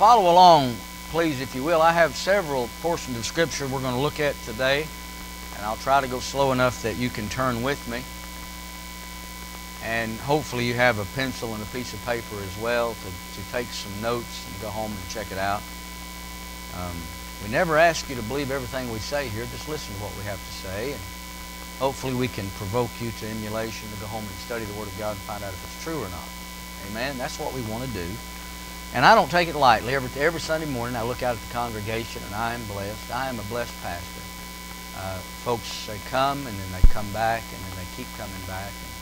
Follow along, please, if you will. I have several portions of Scripture we're going to look at today, and I'll try to go slow enough that you can turn with me. And hopefully, you have a pencil and a piece of paper as well to, to take some notes and go home and check it out. Um, we never ask you to believe everything we say here, just listen to what we have to say. And hopefully, we can provoke you to emulation to go home and study the Word of God and find out if it's true or not. Amen? That's what we want to do. And I don't take it lightly. Every, every Sunday morning I look out at the congregation and I am blessed. I am a blessed pastor. Uh, folks, they come and then they come back and then they keep coming back. And,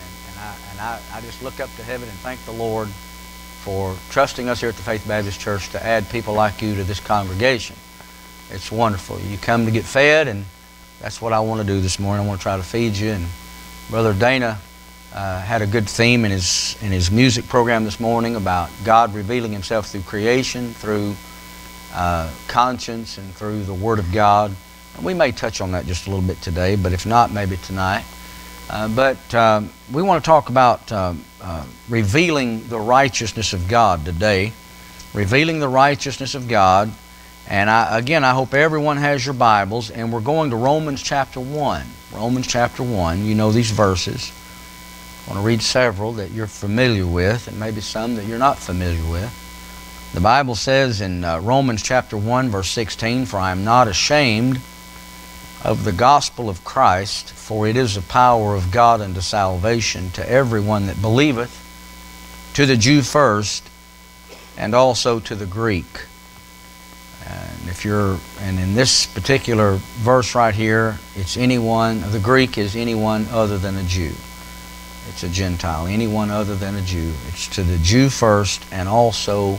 and, and, I, and I, I just look up to heaven and thank the Lord for trusting us here at the Faith Baptist Church to add people like you to this congregation. It's wonderful. You come to get fed, and that's what I want to do this morning. I want to try to feed you. And Brother Dana uh, had a good theme in his in his music program this morning about God revealing Himself through creation, through uh, conscience, and through the Word of God. And we may touch on that just a little bit today, but if not, maybe tonight. Uh, but um, we want to talk about um, uh, revealing the righteousness of God today. Revealing the righteousness of God. And I, again, I hope everyone has your Bibles, and we're going to Romans chapter 1. Romans chapter 1. You know these verses. I want to read several that you're familiar with, and maybe some that you're not familiar with. The Bible says in uh, Romans chapter 1, verse 16, For I am not ashamed of the gospel of Christ, for it is the power of God unto salvation to everyone that believeth, to the Jew first, and also to the Greek. And if you're, and in this particular verse right here, it's anyone, the Greek is anyone other than a Jew. It's a Gentile, anyone other than a Jew. It's to the Jew first and also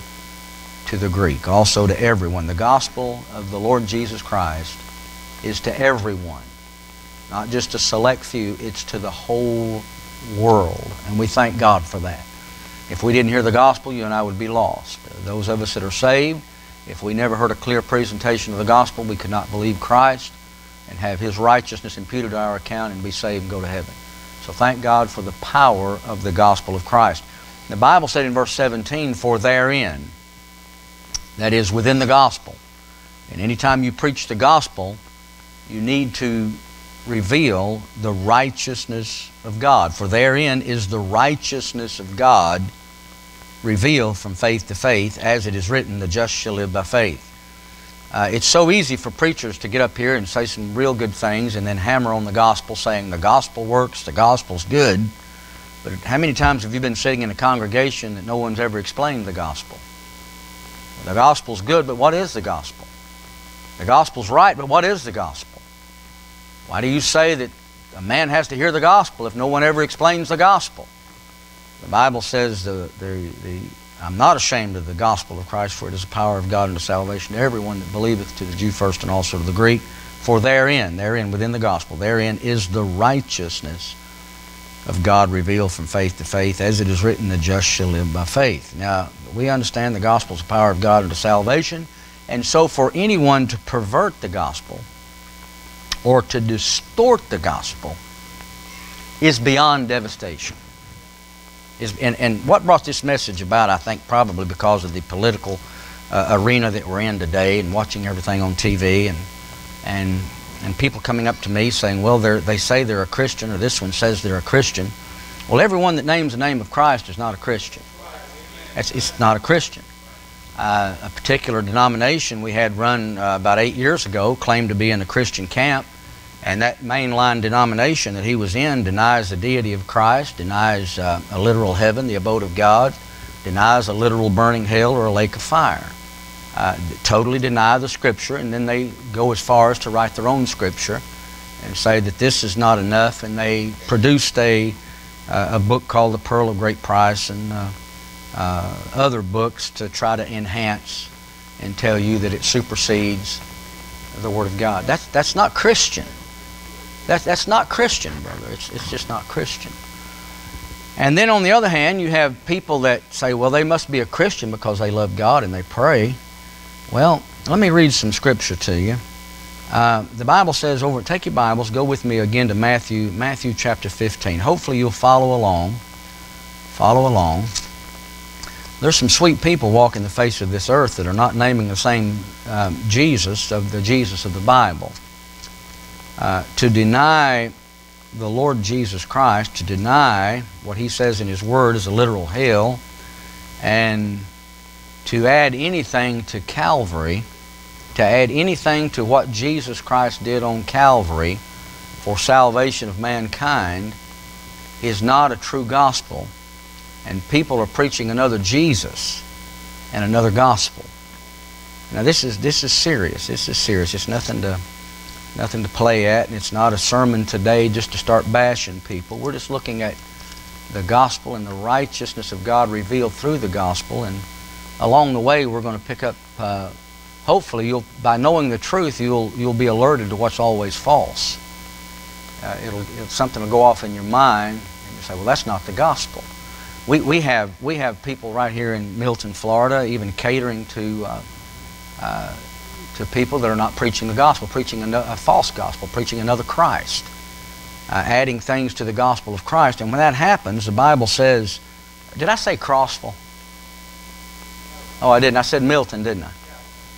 to the Greek, also to everyone. The gospel of the Lord Jesus Christ is to everyone, not just a select few, it's to the whole world. And we thank God for that. If we didn't hear the gospel, you and I would be lost. Those of us that are saved, if we never heard a clear presentation of the gospel, we could not believe Christ and have His righteousness imputed to our account and be saved and go to heaven. So thank God for the power of the gospel of Christ. The Bible said in verse 17, For therein, that is within the gospel. And anytime you preach the gospel, you need to reveal the righteousness of God. For therein is the righteousness of God revealed from faith to faith, as it is written, the just shall live by faith. Uh, it's so easy for preachers to get up here and say some real good things and then hammer on the gospel saying the gospel works, the gospel's good. But how many times have you been sitting in a congregation that no one's ever explained the gospel? The gospel's good, but what is the gospel? The gospel's right, but what is the gospel? Why do you say that a man has to hear the gospel if no one ever explains the gospel? The Bible says the, the, the I'm not ashamed of the gospel of Christ, for it is the power of God unto salvation to everyone that believeth, to the Jew first and also to the Greek. For therein, therein, within the gospel, therein is the righteousness of God revealed from faith to faith, as it is written, the just shall live by faith. Now, we understand the gospel is the power of God unto salvation, and so for anyone to pervert the gospel or to distort the gospel is beyond devastation. Is, and, and what brought this message about, I think, probably because of the political uh, arena that we're in today and watching everything on TV and, and, and people coming up to me saying, well, they say they're a Christian or this one says they're a Christian. Well, everyone that names the name of Christ is not a Christian. It's, it's not a Christian. Uh, a particular denomination we had run uh, about eight years ago claimed to be in a Christian camp and that mainline denomination that he was in denies the deity of Christ, denies uh, a literal heaven, the abode of God, denies a literal burning hell or a lake of fire. Uh, totally deny the Scripture, and then they go as far as to write their own Scripture and say that this is not enough, and they produced a, uh, a book called The Pearl of Great Price and uh, uh, other books to try to enhance and tell you that it supersedes the Word of God. That's, that's not Christian. That's, that's not Christian, brother. It's, it's just not Christian. And then on the other hand, you have people that say, well, they must be a Christian because they love God and they pray. Well, let me read some scripture to you. Uh, the Bible says over, take your Bibles, go with me again to Matthew, Matthew chapter 15. Hopefully you'll follow along. Follow along. there's some sweet people walking the face of this earth that are not naming the same um, Jesus of the Jesus of the Bible. Uh, to deny the Lord Jesus Christ, to deny what He says in His Word is a literal hell, and to add anything to Calvary, to add anything to what Jesus Christ did on Calvary for salvation of mankind, is not a true gospel and people are preaching another Jesus and another gospel. Now this is this is serious. This is serious. It's nothing to nothing to play at, and it's not a sermon today just to start bashing people. We're just looking at the gospel and the righteousness of God revealed through the gospel, and along the way we're going to pick up. Uh, hopefully, you'll by knowing the truth, you'll you'll be alerted to what's always false. Uh, it'll, it'll something will go off in your mind, and you say, "Well, that's not the gospel." we, we have we have people right here in Milton, Florida, even catering to uh, uh, to people that are not preaching the gospel, preaching a, a false gospel, preaching another Christ, uh, adding things to the gospel of Christ. And when that happens, the Bible says, did I say Crossville? Oh, I didn't. I said Milton, didn't I?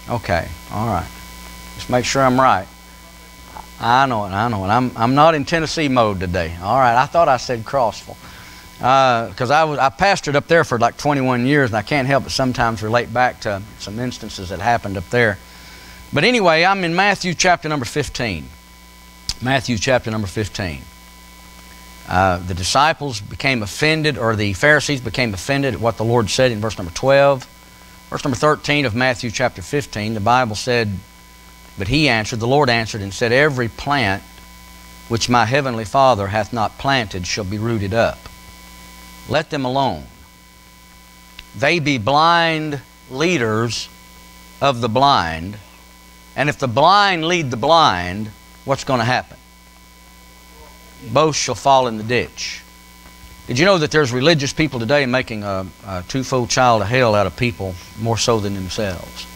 Okay. All right. Just make sure I'm right. I know it. I know it. I'm I'm not in Tennessee mode today. All right. I thought I said Crossville because uh, I, was, I pastored up there for like 21 years, and I can't help but sometimes relate back to some instances that happened up there. But anyway, I'm in Matthew chapter number 15. Matthew chapter number 15. Uh, the disciples became offended, or the Pharisees became offended at what the Lord said in verse number 12. Verse number 13 of Matthew chapter 15, the Bible said, But he answered, the Lord answered and said, Every plant which my heavenly Father hath not planted shall be rooted up. Let them alone. They be blind leaders of the blind. And if the blind lead the blind, what's going to happen? Both shall fall in the ditch. Did you know that there's religious people today making a, a twofold child of hell out of people more so than themselves?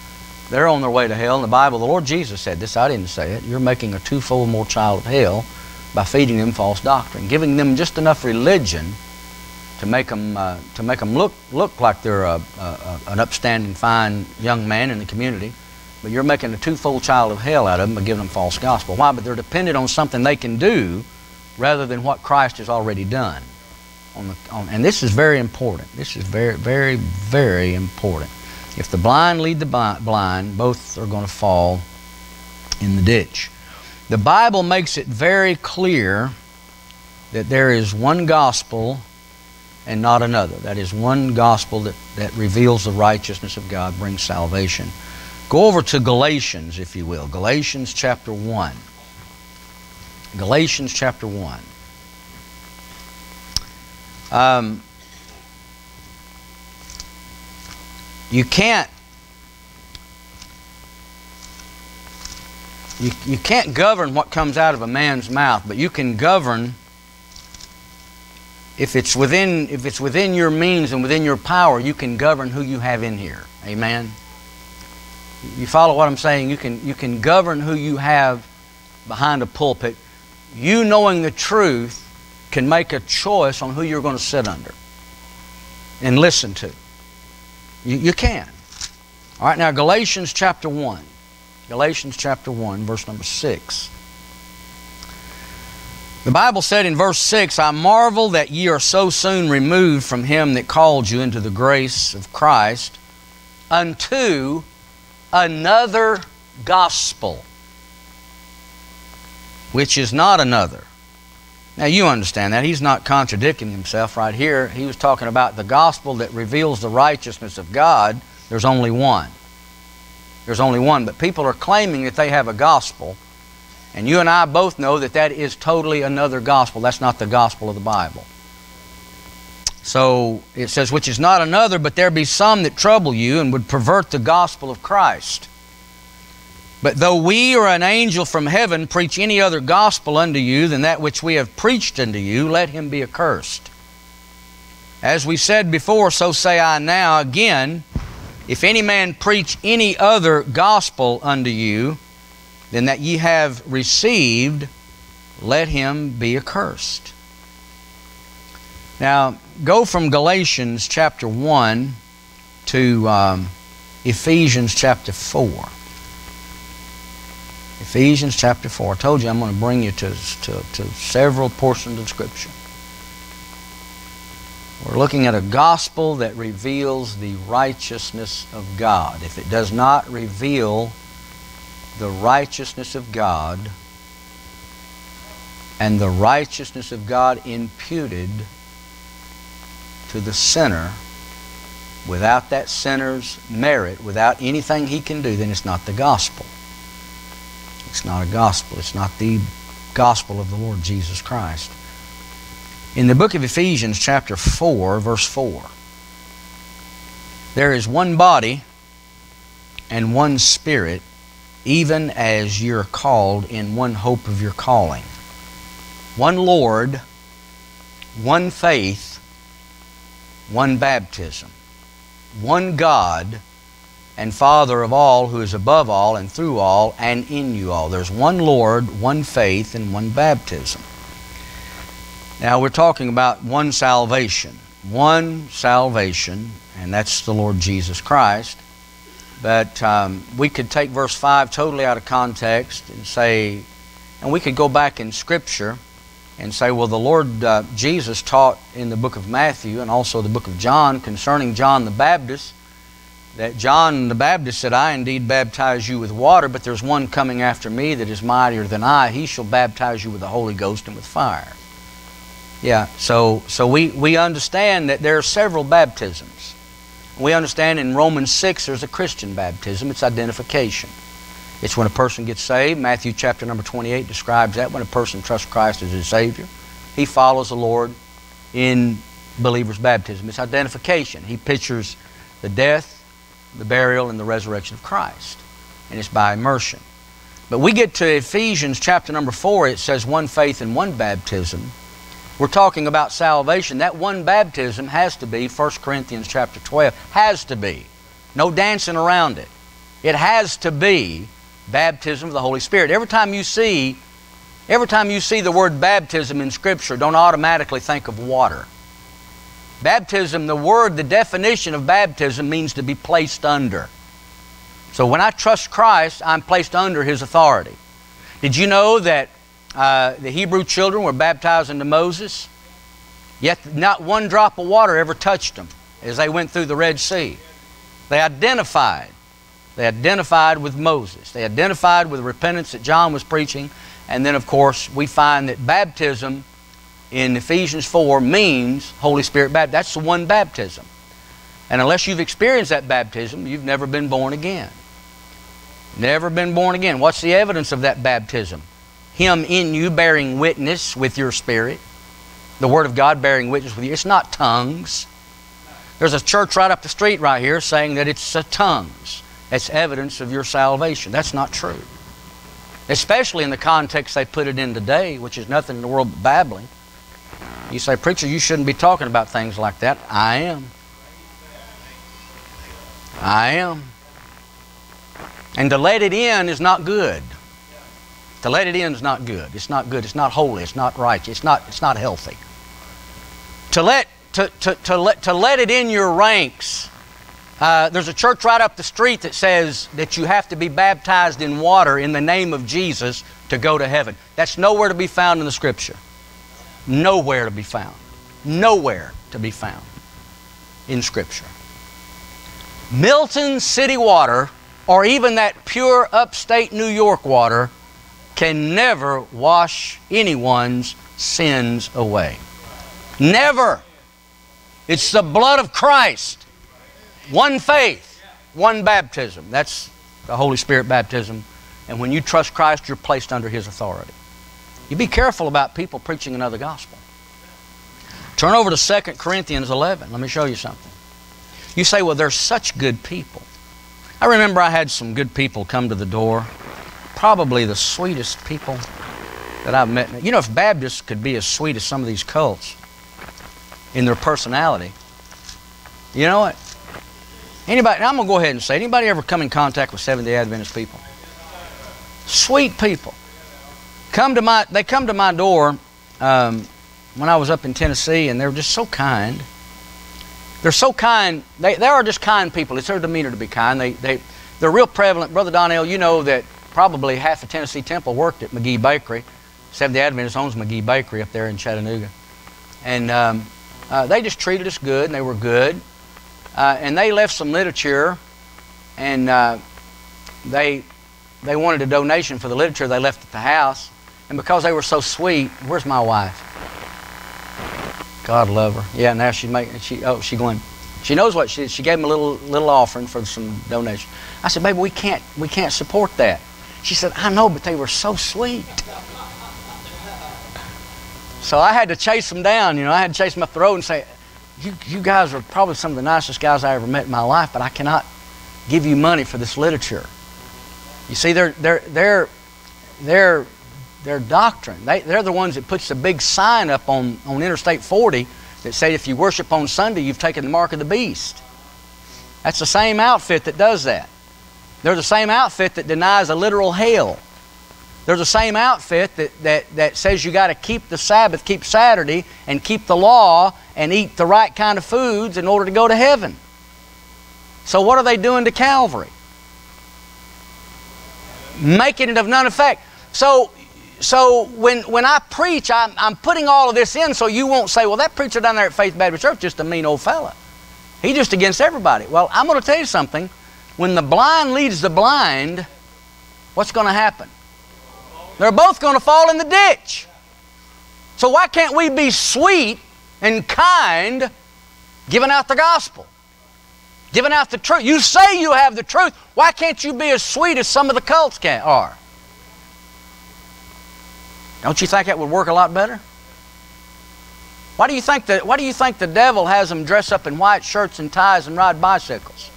They're on their way to hell. In the Bible, the Lord Jesus said this. I didn't say it. You're making a twofold more child of hell by feeding them false doctrine, giving them just enough religion to make them uh, to make them look look like they're a, a, an upstanding, fine young man in the community, but you're making a twofold child of hell out of them by giving them false gospel. Why? But they're dependent on something they can do, rather than what Christ has already done. On the on, and this is very important. This is very very very important. If the blind lead the blind, both are going to fall in the ditch. The Bible makes it very clear that there is one gospel and not another. That is one gospel that, that reveals the righteousness of God, brings salvation. Go over to Galatians, if you will. Galatians chapter 1. Galatians chapter 1. Um, you can't you, you can't govern what comes out of a man's mouth, but you can govern if it's within if it's within your means and within your power, you can govern who you have in here. Amen. You follow what I'm saying? You can you can govern who you have behind a pulpit. You knowing the truth can make a choice on who you're going to sit under and listen to. You, you can. All right, now Galatians chapter 1. Galatians chapter 1, verse number 6. The Bible said in verse 6, I marvel that ye are so soon removed from him that called you into the grace of Christ unto another gospel, which is not another. Now you understand that. He's not contradicting himself right here. He was talking about the gospel that reveals the righteousness of God. There's only one. There's only one. But people are claiming that they have a gospel and you and I both know that that is totally another gospel. That's not the gospel of the Bible. So it says, which is not another, but there be some that trouble you and would pervert the gospel of Christ. But though we or an angel from heaven preach any other gospel unto you than that which we have preached unto you, let him be accursed. As we said before, so say I now again, if any man preach any other gospel unto you, than that ye have received, let him be accursed. Now, go from Galatians chapter 1 to um, Ephesians chapter 4. Ephesians chapter 4. I told you I'm going to bring you to, to, to several portions of Scripture. We're looking at a gospel that reveals the righteousness of God. If it does not reveal the righteousness of God and the righteousness of God imputed to the sinner without that sinner's merit, without anything he can do, then it's not the gospel. It's not a gospel. It's not the gospel of the Lord Jesus Christ. In the book of Ephesians, chapter 4, verse 4, there is one body and one spirit, even as you're called in one hope of your calling. One Lord, one faith, one baptism, one God and Father of all, who is above all and through all and in you all. There's one Lord, one faith, and one baptism. Now we're talking about one salvation. One salvation, and that's the Lord Jesus Christ. But um, we could take verse 5 totally out of context and say, and we could go back in Scripture and say, well, the Lord uh, Jesus taught in the book of Matthew and also the book of John concerning John the Baptist that John the Baptist said, I indeed baptize you with water, but there's one coming after me that is mightier than I. He shall baptize you with the Holy Ghost and with fire. Yeah, so, so we, we understand that there are several baptisms. We understand in Romans 6 there's a Christian baptism, it's identification. It's when a person gets saved. Matthew chapter number 28 describes that when a person trusts Christ as his Savior. He follows the Lord in believer's baptism. It's identification. He pictures the death, the burial, and the resurrection of Christ. And it's by immersion. But we get to Ephesians chapter number 4, it says one faith and one baptism. We're talking about salvation. That one baptism has to be 1 Corinthians chapter 12. Has to be. No dancing around it. It has to be baptism of the Holy Spirit. Every time you see every time you see the word baptism in scripture, don't automatically think of water. Baptism, the word, the definition of baptism means to be placed under. So when I trust Christ, I'm placed under His authority. Did you know that uh, the Hebrew children were baptized into Moses, yet not one drop of water ever touched them as they went through the Red Sea. They identified. They identified with Moses. They identified with repentance that John was preaching. And then, of course, we find that baptism in Ephesians 4 means Holy Spirit baptism. That's the one baptism. And unless you've experienced that baptism, you've never been born again. Never been born again. What's the evidence of that baptism? Him in you bearing witness with your spirit. The Word of God bearing witness with you. It's not tongues. There's a church right up the street right here saying that it's tongues. It's evidence of your salvation. That's not true. Especially in the context they put it in today, which is nothing in the world but babbling. You say, Preacher, you shouldn't be talking about things like that. I am. I am. And to let it in is not good. To let it in is not good. It's not good. It's not holy. It's not righteous. It's not, it's not healthy. To let, to, to, to, let, to let it in your ranks, uh, there's a church right up the street that says that you have to be baptized in water in the name of Jesus to go to heaven. That's nowhere to be found in the Scripture. Nowhere to be found. Nowhere to be found in Scripture. Milton City water, or even that pure upstate New York water, can never wash anyone's sins away. Never. It's the blood of Christ. One faith, one baptism. That's the Holy Spirit baptism. And when you trust Christ, you're placed under His authority. You be careful about people preaching another gospel. Turn over to 2 Corinthians 11. Let me show you something. You say, well, they're such good people. I remember I had some good people come to the door probably the sweetest people that I've met. You know, if Baptists could be as sweet as some of these cults in their personality, you know what? Anybody, I'm going to go ahead and say, anybody ever come in contact with Seventh-day Adventist people? Sweet people. Come to my, they come to my door um, when I was up in Tennessee, and they were just so kind. they're so kind. They, they are just kind people. It's their demeanor to be kind. They, they, they're real prevalent. Brother Donnell, you know that probably half of Tennessee Temple worked at McKee Bakery. Seventh-day Adventist owns McKee Bakery up there in Chattanooga. And um, uh, they just treated us good, and they were good. Uh, and they left some literature, and uh, they, they wanted a donation for the literature they left at the house. And because they were so sweet, where's my wife? God love her. Yeah, now she's making she oh she going she knows what she she gave him a little little offering for some donation. I said, baby, we can't we can't support that. She said, I know, but they were so sweet. So I had to chase them down, you know, I had to chase them up the road and say, you, you guys are probably some of the nicest guys I ever met in my life, but I cannot give you money for this literature. You see, they're, they're, they're, they're their doctrine. They, they're the ones that puts the big sign up on, on Interstate 40 that say if you worship on Sunday, you've taken the mark of the beast. That's the same outfit that does that. They're the same outfit that denies a literal hell. They're the same outfit that, that, that says you got to keep the Sabbath, keep Saturday, and keep the law and eat the right kind of foods in order to go to heaven. So, what are they doing to Calvary? Making it of none effect. So, so when, when I preach, I'm, I'm putting all of this in so you won't say, well, that preacher down there at Faith Baptist Church just a mean old fella. He's just against everybody. Well, I'm going to tell you something. When the blind leads the blind, what's going to happen? They're both going to fall in the ditch. So why can't we be sweet and kind giving out the gospel? Giving out the truth. You say you have the truth. Why can't you be as sweet as some of the cults can, are? Don't you think that would work a lot better? Why do you think that, why do you think the devil has them dress up in white shirts and ties and ride bicycles?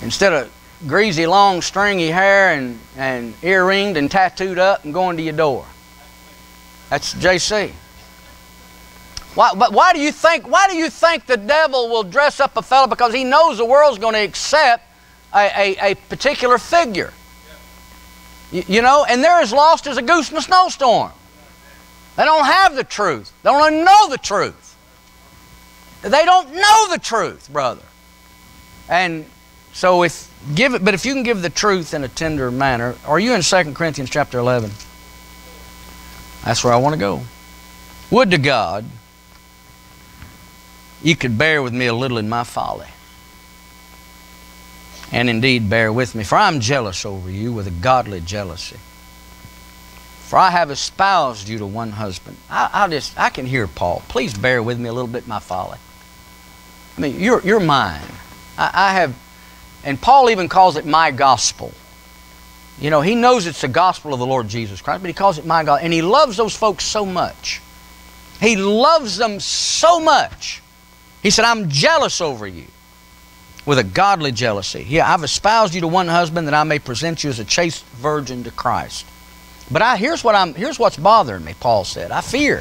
Instead of greasy, long, stringy hair and, and earringed and tattooed up and going to your door. That's JC. Why, but why do you think why do you think the devil will dress up a fellow because he knows the world's going to accept a, a, a particular figure? You know, and they're as lost as a goose in a snowstorm. They don't have the truth. They don't know the truth. They don't know the truth, brother. And so if give it, but if you can give the truth in a tender manner, are you in 2 Corinthians chapter 11? That's where I want to go. Would to God you could bear with me a little in my folly and indeed bear with me. For I am jealous over you with a godly jealousy. For I have espoused you to one husband. I, I just, I can hear Paul. Please bear with me a little bit my folly. I mean, you're, you're mine. I, I have, and Paul even calls it my gospel. You know, he knows it's the gospel of the Lord Jesus Christ, but he calls it my gospel. And he loves those folks so much. He loves them so much. He said, I'm jealous over you with a godly jealousy. Yeah, I've espoused you to one husband that I may present you as a chaste virgin to Christ. But I, here's, what I'm, here's what's bothering me, Paul said. I fear.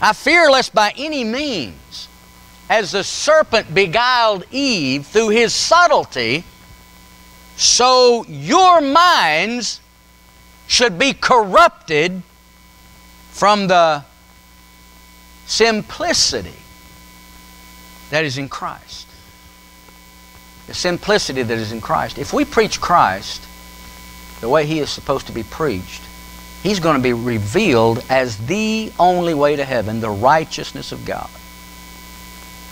I fear lest by any means, as the serpent beguiled Eve through his subtlety, so your minds should be corrupted from the simplicity that is in Christ the simplicity that is in Christ. If we preach Christ the way He is supposed to be preached, He's going to be revealed as the only way to heaven, the righteousness of God.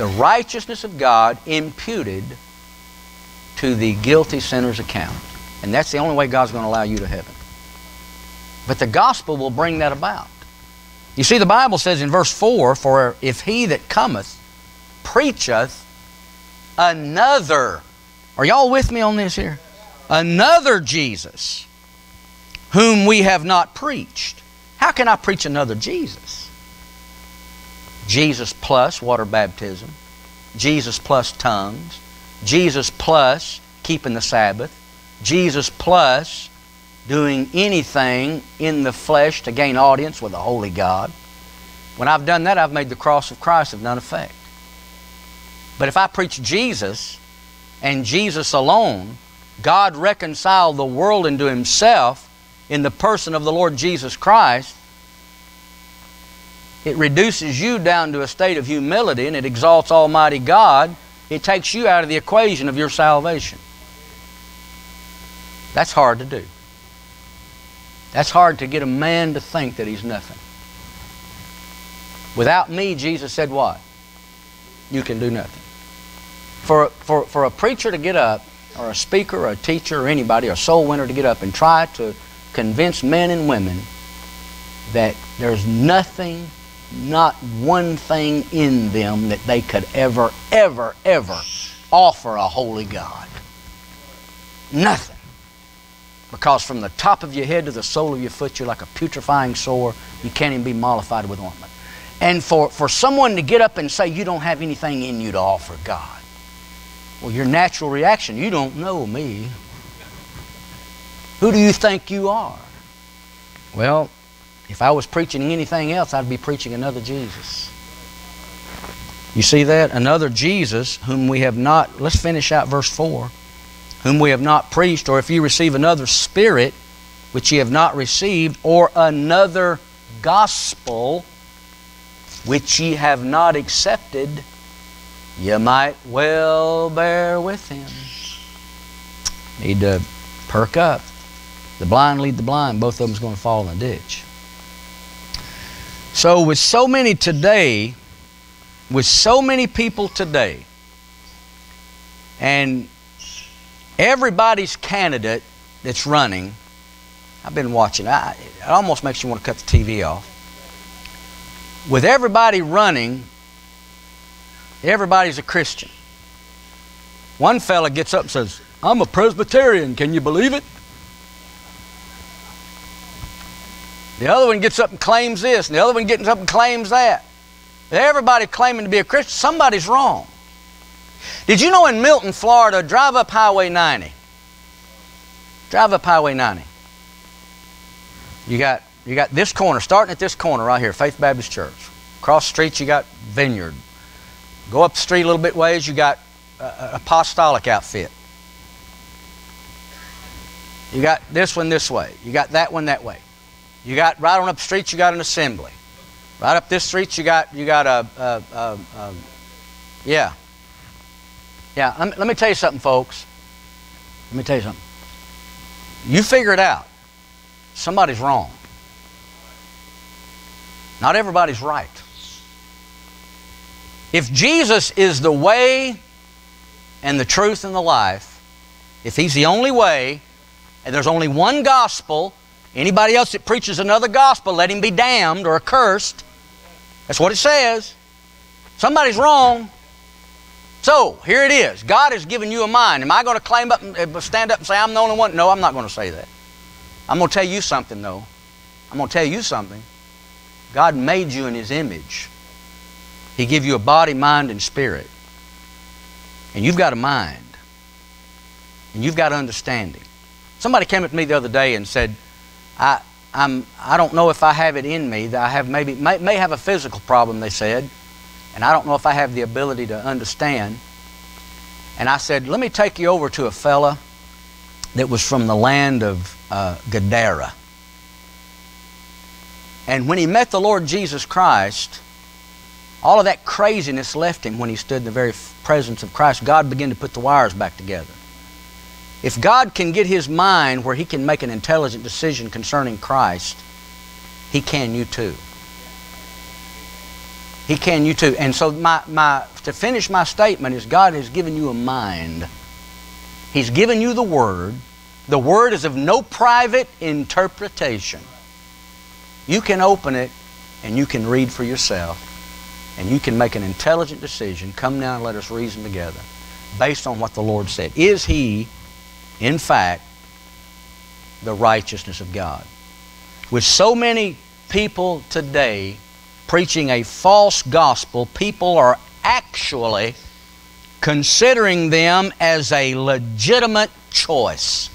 The righteousness of God imputed to the guilty sinner's account. And that's the only way God's going to allow you to heaven. But the gospel will bring that about. You see, the Bible says in verse 4 For if he that cometh preacheth another. Are y'all with me on this here? Another Jesus whom we have not preached. How can I preach another Jesus? Jesus plus water baptism, Jesus plus tongues, Jesus plus keeping the Sabbath, Jesus plus doing anything in the flesh to gain audience with a holy God. When I've done that, I've made the cross of Christ of none effect. But if I preach Jesus and Jesus alone, God reconciled the world into Himself in the person of the Lord Jesus Christ, It reduces you down to a state of humility and it exalts Almighty God. It takes you out of the equation of your salvation. That's hard to do. That's hard to get a man to think that he's nothing. Without me, Jesus said what? You can do nothing. For, for, for a preacher to get up, or a speaker, or a teacher, or anybody, or a soul winner to get up and try to convince men and women that there's nothing, not one thing in them that they could ever, ever, ever offer a holy God. Nothing. Because from the top of your head to the sole of your foot, you're like a putrefying sore. You can't even be mollified with ointment. And for, for someone to get up and say you don't have anything in you to offer God, well, your natural reaction, you don't know me. Who do you think you are? Well, if I was preaching anything else, I'd be preaching another Jesus. You see that? Another Jesus whom we have not, let's finish out verse 4 whom we have not preached, or if you receive another spirit which ye have not received, or another gospel which ye have not accepted, you might well bear with him. Need to perk up. The blind lead the blind. Both of them's going to fall in the ditch. So with so many today, with so many people today, and everybody's candidate that's running, I've been watching, I, it almost makes you want to cut the TV off. With everybody running, everybody's a Christian. One fella gets up and says, I'm a Presbyterian, can you believe it? The other one gets up and claims this, and the other one gets up and claims that. Everybody claiming to be a Christian, somebody's wrong. Did you know in Milton, Florida, drive up Highway 90? Drive up Highway 90. You got, you got this corner, starting at this corner right here, Faith Baptist Church. Across the street, you got Vineyard. Go up the street a little bit ways, you got uh, apostolic outfit. You got this one this way. You got that one that way. You got right on up the street, you got an assembly. Right up this street, you got you got a, a, a, a yeah, yeah, let me, let me tell you something, folks. Let me tell you something. You figure it out. Somebody's wrong. Not everybody's right. If Jesus is the way and the truth and the life, if He's the only way, and there's only one gospel, anybody else that preaches another gospel, let him be damned or accursed. That's what it says. Somebody's wrong. So here it is. God has given you a mind. Am I going to claim up, and uh, stand up and say I'm the only one? No, I'm not going to say that. I'm going to tell you something though. I'm going to tell you something. God made you in His image. He gave you a body, mind, and spirit. And you've got a mind. And you've got understanding. Somebody came up to me the other day and said, I, I'm, I don't know if I have it in me. That I have maybe may, may have a physical problem, they said. And I don't know if I have the ability to understand. And I said, let me take you over to a fella that was from the land of uh, Gadara. And when he met the Lord Jesus Christ, all of that craziness left him when he stood in the very presence of Christ. God began to put the wires back together. If God can get his mind where he can make an intelligent decision concerning Christ, he can you too. He can you too. And so my, my, to finish my statement is God has given you a mind. He's given you the Word. The Word is of no private interpretation. You can open it and you can read for yourself and you can make an intelligent decision. Come now and let us reason together based on what the Lord said. Is He, in fact, the righteousness of God? With so many people today preaching a false gospel, people are actually considering them as a legitimate choice.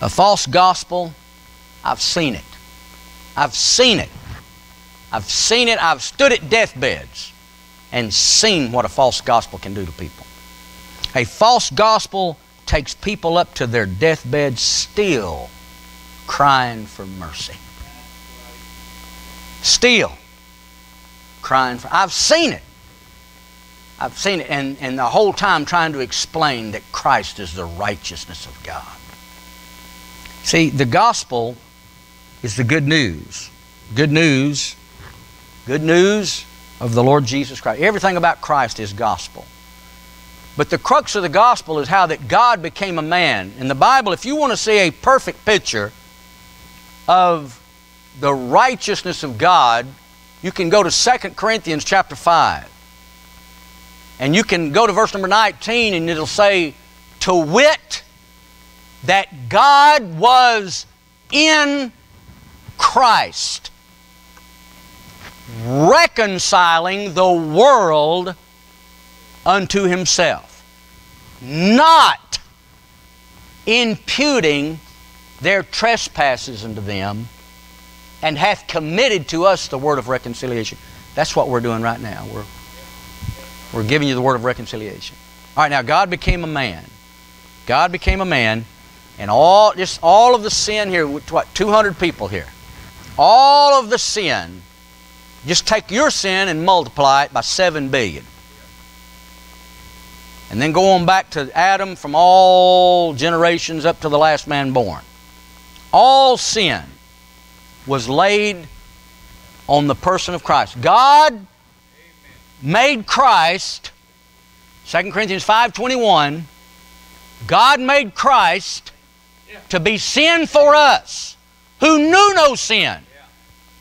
A false gospel, I've seen it. I've seen it. I've seen it. I've stood at deathbeds and seen what a false gospel can do to people. A false gospel takes people up to their deathbed still crying for mercy Still crying for. I've seen it. I've seen it, and, and the whole time trying to explain that Christ is the righteousness of God. See, the gospel is the good news. Good news, good news of the Lord Jesus Christ. Everything about Christ is gospel. But the crux of the gospel is how that God became a man. In the Bible, if you want to see a perfect picture of the righteousness of God, you can go to 2 Corinthians chapter 5. And you can go to verse number 19 and it'll say, To wit, that God was in Christ, reconciling the world unto himself, not imputing their trespasses unto them, and hath committed to us the word of reconciliation. That's what we're doing right now. We're, we're giving you the word of reconciliation. All right, now God became a man. God became a man, and all just all of the sin here, what, 200 people here. All of the sin, just take your sin and multiply it by 7 billion. And then go on back to Adam from all generations up to the last man born. All sin was laid on the person of Christ. God made Christ, 2 Corinthians 5.21, God made Christ to be sin for us who knew no sin,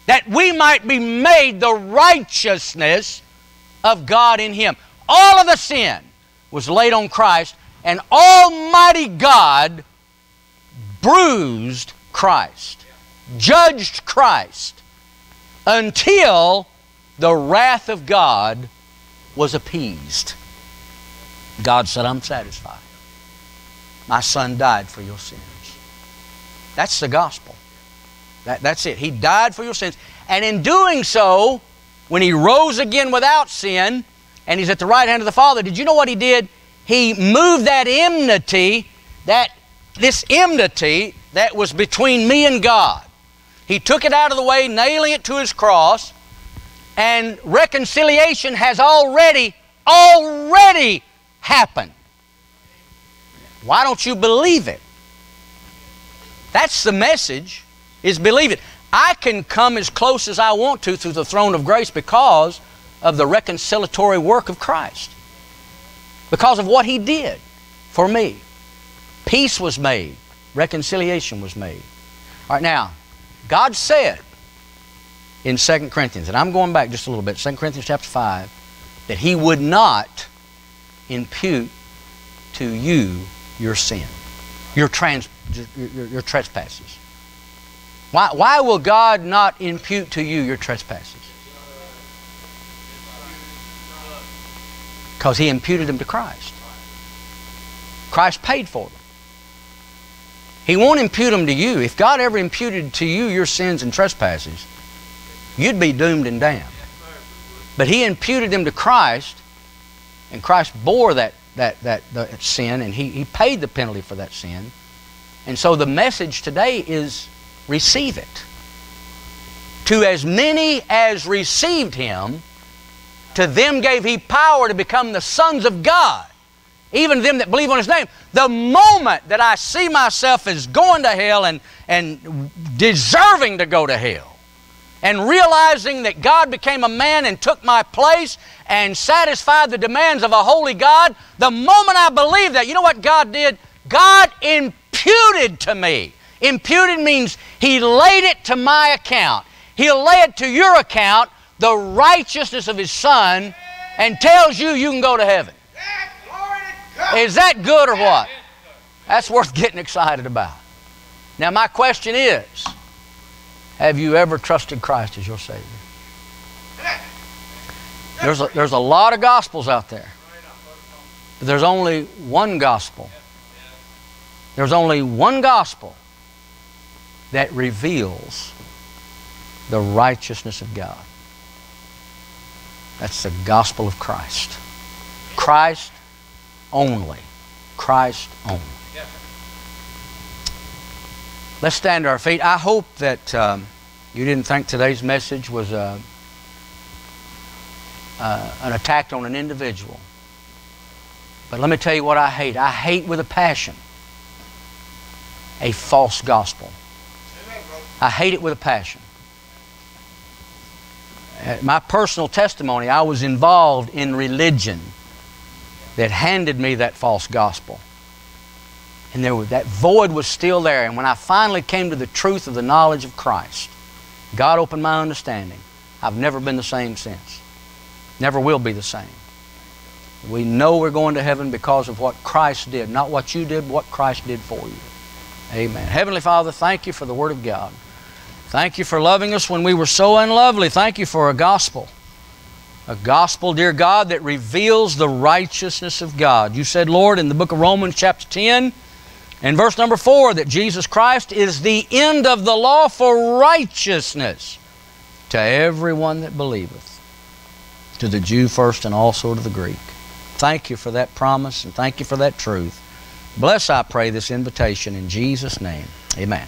that we might be made the righteousness of God in Him. All of the sin was laid on Christ, and Almighty God bruised Christ, judged Christ, until the wrath of God was appeased. God said, I'm satisfied. My son died for your sins. That's the gospel. That, that's it. He died for your sins. And in doing so, when he rose again without sin, and he's at the right hand of the Father, did you know what he did? He moved that enmity, that this enmity that was between me and God. He took it out of the way, nailing it to his cross, and reconciliation has already, already happened. Why don't you believe it? That's the message, is believe it. I can come as close as I want to through the throne of grace because of the reconciliatory work of Christ. Because of what He did for me. Peace was made. Reconciliation was made. All right, now, God said in 2 Corinthians, and I'm going back just a little bit, 2 Corinthians chapter 5, that He would not impute to you your sin, your, trans, your, your trespasses. Why, why will God not impute to you your trespasses? Because He imputed them to Christ. Christ paid for them. He won't impute them to you. If God ever imputed to you your sins and trespasses, you'd be doomed and damned. But He imputed them to Christ, and Christ bore that, that, that, that sin, and he, he paid the penalty for that sin. And so the message today is receive it. To as many as received Him, to them gave He power to become the sons of God even them that believe on His name. The moment that I see myself as going to hell and, and deserving to go to hell, and realizing that God became a man and took my place and satisfied the demands of a holy God, the moment I believed that, you know what God did? God imputed to me. Imputed means He laid it to my account. He'll lay it to your account, the righteousness of His Son, and tells you you can go to heaven. Is that good or what? That's worth getting excited about. Now, my question is Have you ever trusted Christ as your Savior? There's a, there's a lot of gospels out there, but there's only one gospel. There's only one gospel that reveals the righteousness of God. That's the gospel of Christ. Christ only. Christ only. Let's stand to our feet. I hope that um, You didn't think today's message was a, uh, an attack on an individual. But let me tell you what I hate. I hate with a passion a false gospel. I hate it with a passion. My personal testimony, I was involved in religion that handed me that false gospel. And there was, that void was still there. And when I finally came to the truth of the knowledge of Christ, God opened my understanding. I've never been the same since. Never will be the same. We know we're going to heaven because of what Christ did, not what you did, what Christ did for you. Amen. Heavenly Father, thank you for the Word of God. Thank you for loving us when we were so unlovely. Thank you for a gospel. A gospel, dear God, that reveals the righteousness of God. You said, Lord, in the book of Romans, chapter 10, and verse number 4, that Jesus Christ is the end of the law for righteousness to everyone that believeth, to the Jew first and also to the Greek. Thank you for that promise and thank you for that truth. Bless, I pray, this invitation in Jesus' name. Amen.